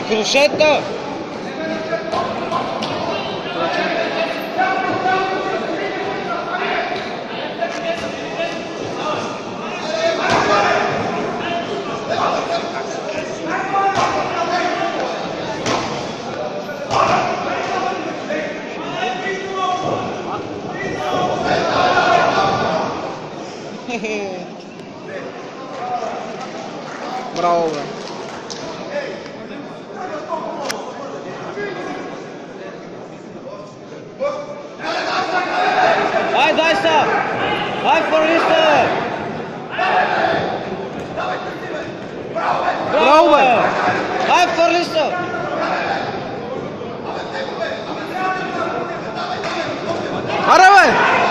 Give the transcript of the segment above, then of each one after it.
крушета! Браво, бе. Дай Борисе! Браубер! Дай Борисе! Аравай!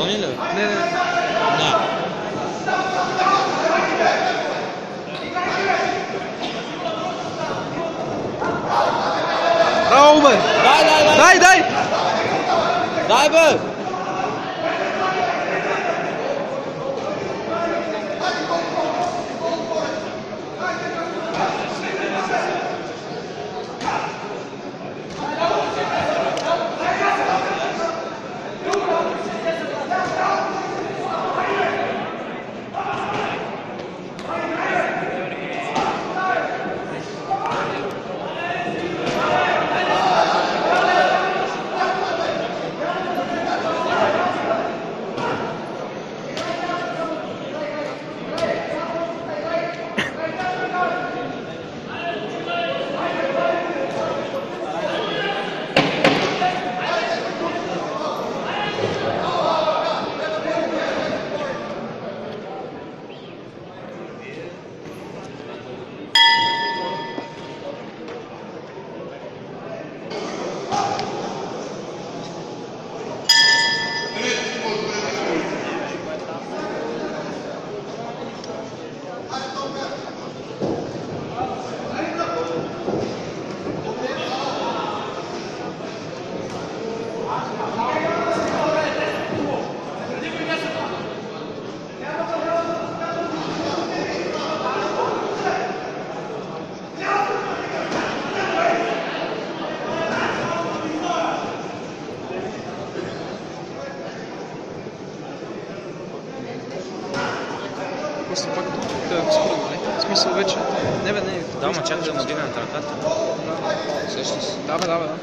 Vond je leuk? Nee, nee, nee. Nou. Rome! Nee, nee, nee! Nee, nee! После пак да го спра, нали? В смисъл вече. Не, бе, не. Да, ма чак да му дигнат ръката. Всъщност. Да, бе, да, бе, да.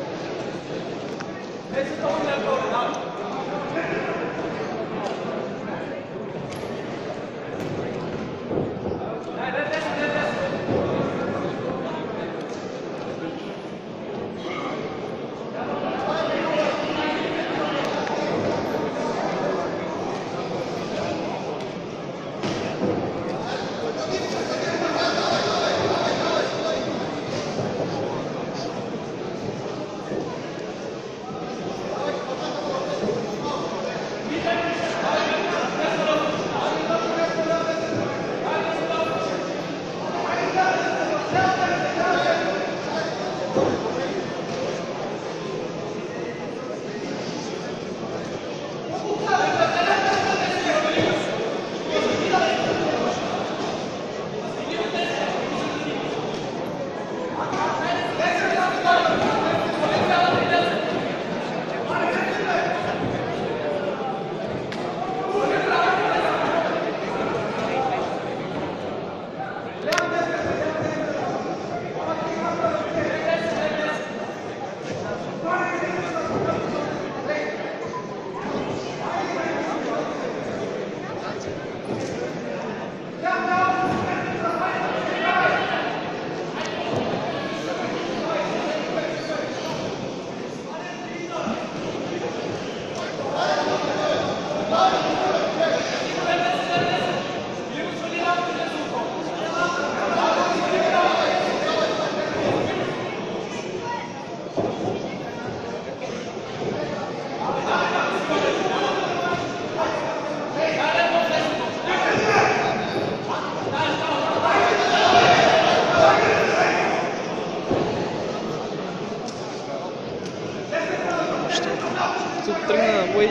foi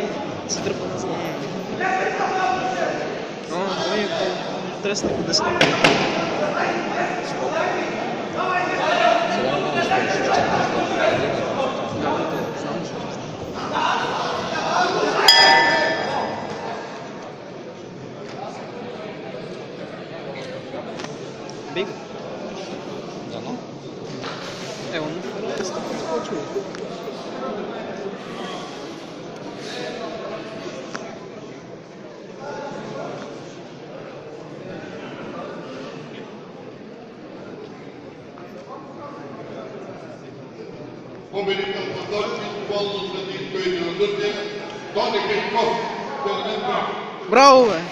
se transformando não, não ia com três tempos desse tempo. Bem, já não? É, eu não vou falar isso, eu vou te como ele cantou todo o futebol do Santinho Coelho, do Tônica e Costa, pelo menos. Bravo, velho.